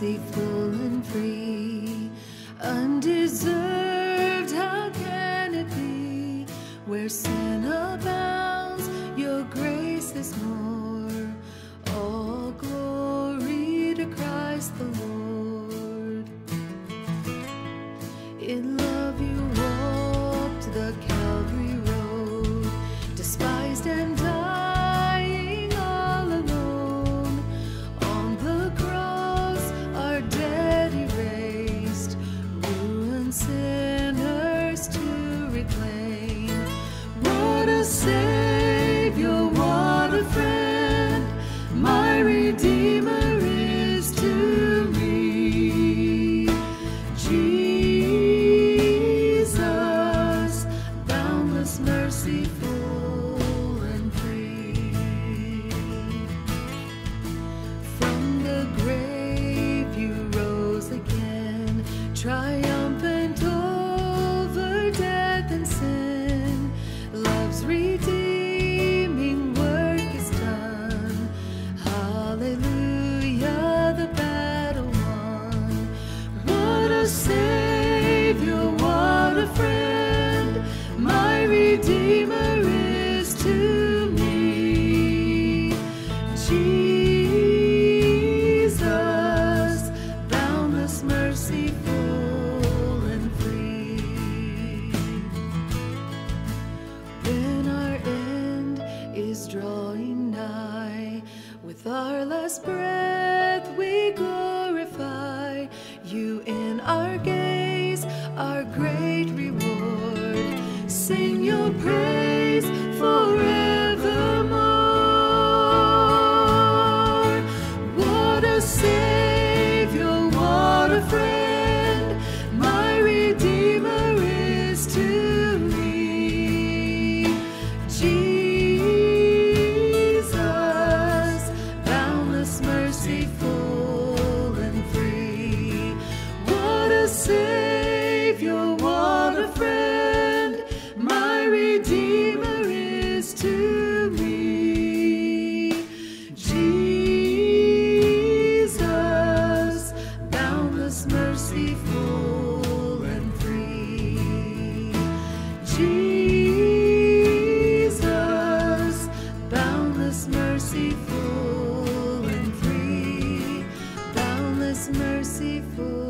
mercy full and free. Undeserved, how can it be? Where sin abounds, your grace is more. All glory to Christ the Lord. In our gaze, our great reward. Sing your praise. merciful.